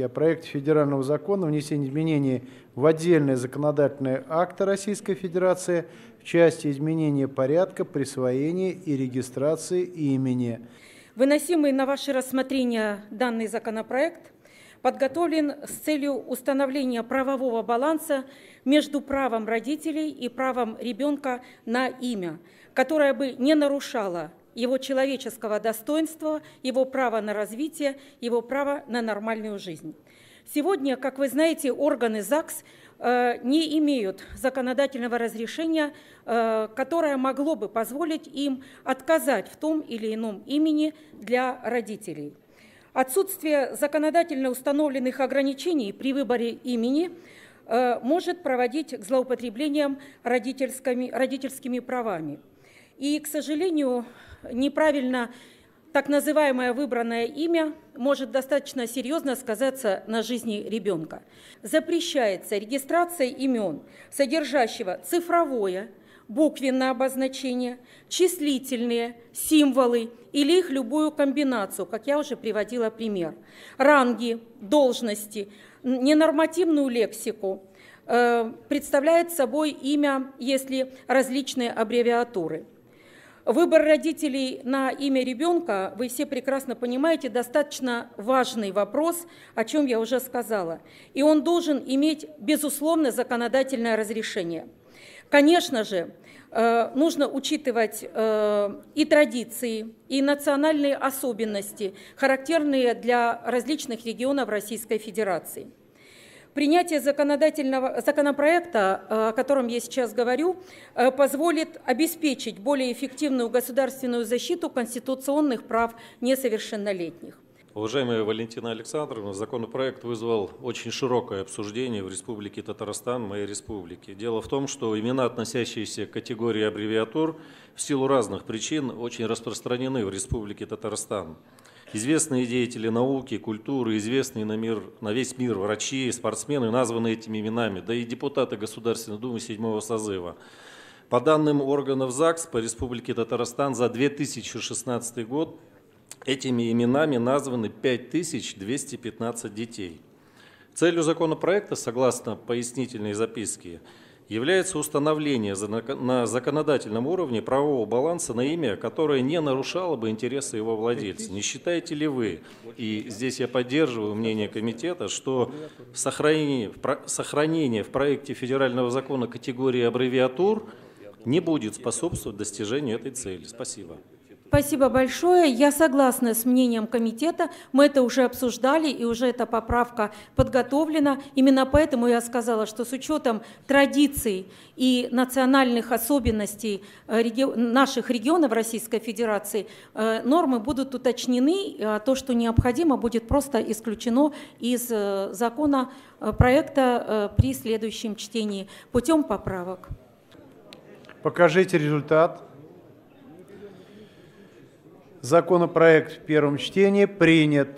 о проекте федерального закона внесения изменений в отдельные законодательные акты Российской Федерации в части изменения порядка присвоения и регистрации имени. Выносимый на ваше рассмотрение данный законопроект подготовлен с целью установления правового баланса между правом родителей и правом ребенка на имя, которое бы не нарушало его человеческого достоинства, его права на развитие, его право на нормальную жизнь. Сегодня, как вы знаете, органы ЗАГС э, не имеют законодательного разрешения, э, которое могло бы позволить им отказать в том или ином имени для родителей. Отсутствие законодательно установленных ограничений при выборе имени э, может проводить к злоупотреблениям родительскими, родительскими правами. И, к сожалению, неправильно так называемое выбранное имя может достаточно серьезно сказаться на жизни ребенка. Запрещается регистрация имен, содержащего цифровое, буквенное обозначение, числительные, символы или их любую комбинацию, как я уже приводила пример, ранги, должности, ненормативную лексику, э, представляет собой имя, если различные аббревиатуры – Выбор родителей на имя ребенка, вы все прекрасно понимаете, достаточно важный вопрос, о чем я уже сказала. И он должен иметь, безусловно, законодательное разрешение. Конечно же, э, нужно учитывать э, и традиции, и национальные особенности, характерные для различных регионов Российской Федерации. Принятие законодательного законопроекта, э, о котором я сейчас говорю, э, позволит обеспечить более эффективную государственную защиту конституционных прав несовершеннолетних. Уважаемая Валентина Александровна, законопроект вызвал очень широкое обсуждение в Республике Татарстан, моей республике. Дело в том, что имена, относящиеся к категории аббревиатур, в силу разных причин очень распространены в Республике Татарстан. Известные деятели науки, культуры, известные на, мир, на весь мир врачи, спортсмены названы этими именами, да и депутаты Государственной Думы седьмого созыва. По данным органов ЗАГС по Республике Татарстан за 2016 год этими именами названы 5215 детей. Целью законопроекта, согласно пояснительной записке, является установление на законодательном уровне правового баланса на имя, которое не нарушало бы интересы его владельца. Не считаете ли вы, и здесь я поддерживаю мнение комитета, что сохранение, сохранение в проекте федерального закона категории аббревиатур не будет способствовать достижению этой цели? Спасибо. Спасибо большое. Я согласна с мнением комитета. Мы это уже обсуждали, и уже эта поправка подготовлена. Именно поэтому я сказала, что с учетом традиций и национальных особенностей э, наших регионов Российской Федерации э, нормы будут уточнены, а то, что необходимо, будет просто исключено из э, закона проекта при следующем чтении путем поправок. Покажите результат. Законопроект в первом чтении принят.